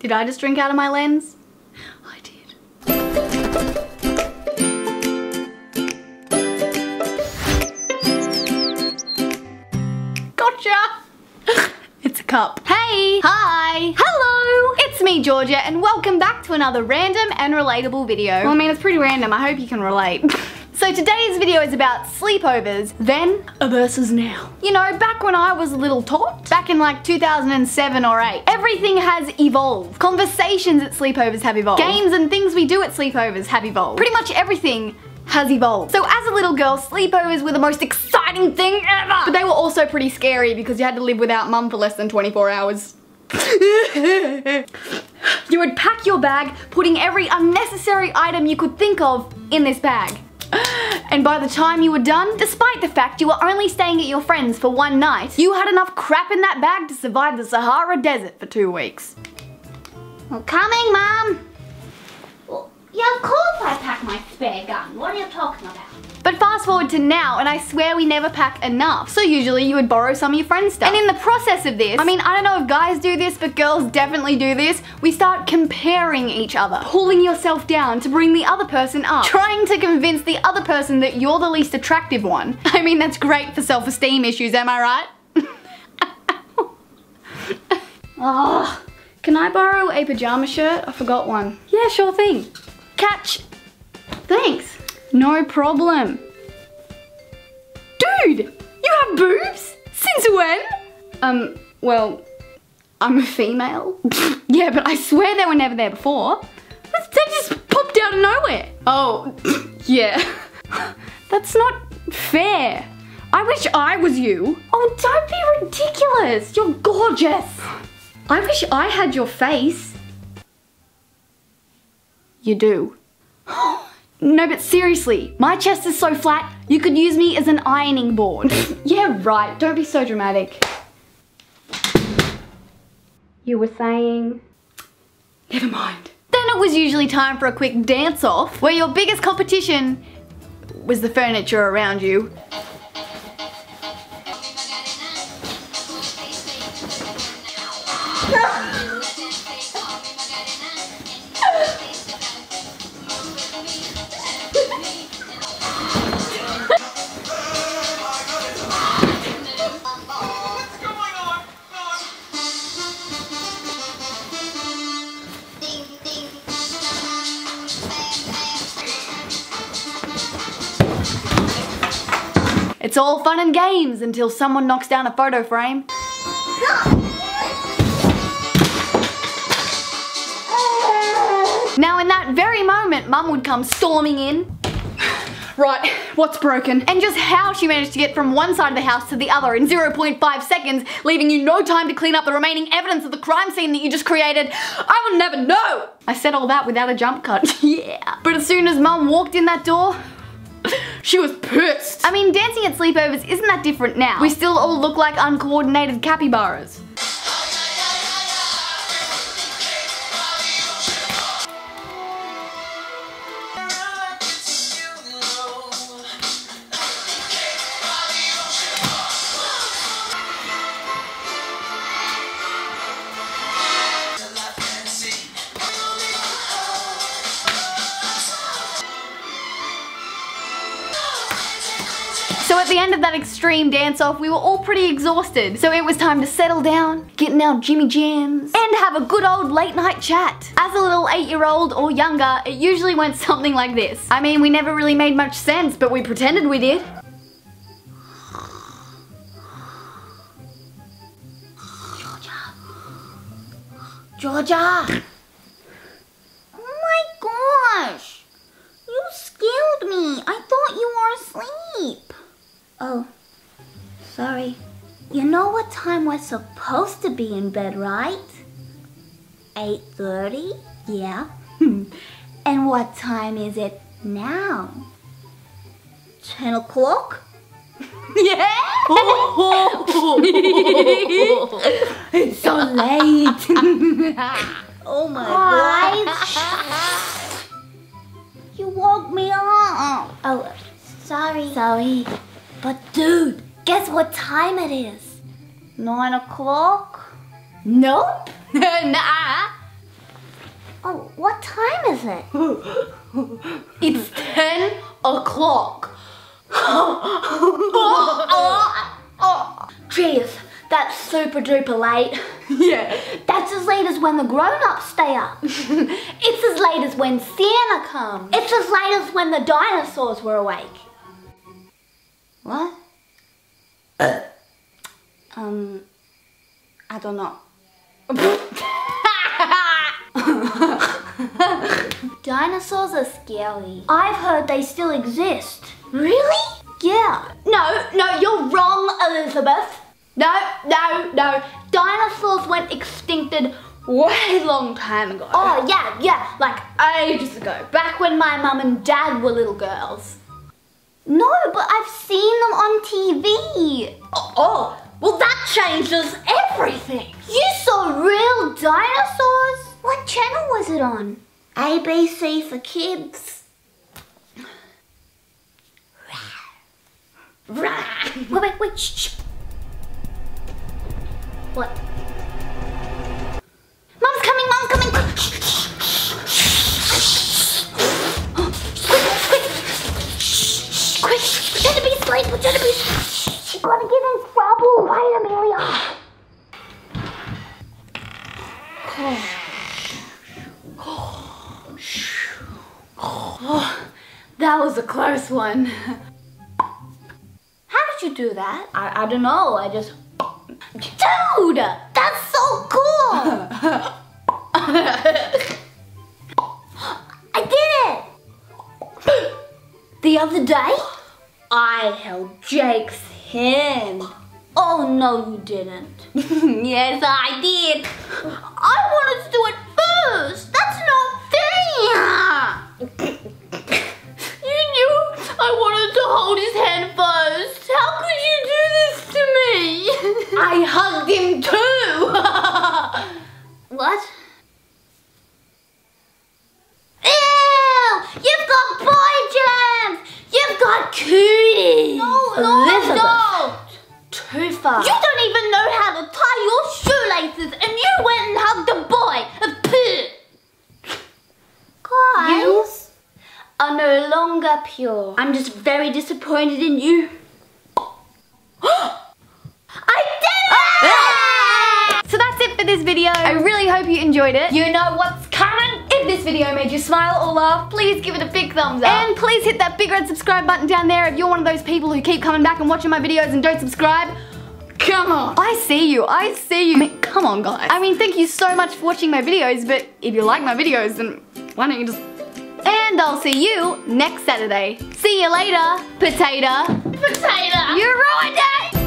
Did I just drink out of my lens? I did. Gotcha! it's a cup. Hey! Hi! Hello! It's me, Georgia, and welcome back to another random and relatable video. Well, I mean, it's pretty random. I hope you can relate. So today's video is about sleepovers, then versus now. You know, back when I was a little tot, back in like 2007 or 8, everything has evolved. Conversations at sleepovers have evolved. Games and things we do at sleepovers have evolved. Pretty much everything has evolved. So as a little girl, sleepovers were the most exciting thing ever. But they were also pretty scary because you had to live without mum for less than 24 hours. you would pack your bag, putting every unnecessary item you could think of in this bag. And by the time you were done, despite the fact you were only staying at your friend's for one night, you had enough crap in that bag to survive the Sahara Desert for two weeks. I'm coming, Mum! Well, yeah, of course I pack my spare gun. What are you talking about? But fast forward to now, and I swear we never pack enough. So usually you would borrow some of your friend's stuff. And in the process of this, I mean, I don't know if guys do this, but girls definitely do this, we start comparing each other. Pulling yourself down to bring the other person up. Trying to convince the other person that you're the least attractive one. I mean, that's great for self-esteem issues, am I right? oh, can I borrow a pajama shirt? I forgot one. Yeah, sure thing. Catch. Thanks. No problem. Dude, you have boobs? Since when? Um, well, I'm a female. yeah, but I swear they were never there before. They just popped out of nowhere. Oh, yeah. That's not fair. I wish I was you. Oh, don't be ridiculous. You're gorgeous. I wish I had your face. You do. No, but seriously, my chest is so flat, you could use me as an ironing board. yeah, right, don't be so dramatic. You were saying... Never mind. Then it was usually time for a quick dance off, where your biggest competition was the furniture around you. It's all fun and games until someone knocks down a photo frame. Now in that very moment, mum would come storming in. Right, what's broken? And just how she managed to get from one side of the house to the other in 0.5 seconds, leaving you no time to clean up the remaining evidence of the crime scene that you just created, I will never know! I said all that without a jump cut, yeah. But as soon as mum walked in that door, she was pissed. I mean, dancing at sleepovers isn't that different now. We still all look like uncoordinated capybaras. So at the end of that extreme dance off, we were all pretty exhausted. So it was time to settle down, get in our Jimmy Jams, and have a good old late night chat. As a little eight year old or younger, it usually went something like this. I mean, we never really made much sense, but we pretended we did. Georgia! Oh my gosh! You scared me. I thought you were asleep. Oh, sorry. You know what time we're supposed to be in bed, right? 8.30? Yeah. and what time is it now? 10 o'clock? Yeah! It's so late. oh my god. you woke me up. Oh, sorry. Sorry. But dude, guess what time it is? Nine o'clock? Nope. nah. Oh, what time is it? It's 10 o'clock. Jeez, that's super duper late. Yeah. That's as late as when the grown-ups stay up. It's as late as when Santa comes. It's as late as when the dinosaurs were awake. What? Um, I don't know. Dinosaurs are scary. I've heard they still exist. Really? Yeah. No, no, you're wrong, Elizabeth. No, no, no. Dinosaurs went extincted way long time ago. Oh, yeah, yeah. like ages ago, back when my mum and dad were little girls. No, but I've seen them on TV. Oh, oh, well that changes everything. You saw real dinosaurs? What channel was it on? ABC for kids. Wait, wait, wait, shh, shh. What? Pretend to be asleep, pretend to be She's gonna get in trouble! Wait, Amelia! That was a close one. How did you do that? I, I don't know, I just... Dude! That's so cool! I did it! The other day, I held Jake's hand. Oh no, you didn't. yes, I did. I wanted to do it Far. You don't even know how to tie your shoelaces, and you went and hugged a boy. Guys. You are no longer pure. I'm just very disappointed in you. I did it! Ah! So that's it for this video. I really hope you enjoyed it. You know what's coming. If this video made you smile or laugh, please give it a big thumbs up. And please hit that big red subscribe button down there if you're one of those people who keep coming back and watching my videos and don't subscribe. Come on. I see you. I see you. I mean, come on, guys. I mean, thank you so much for watching my videos, but if you like my videos, then why don't you just... And I'll see you next Saturday. See you later, potato. Potato. You ruined it!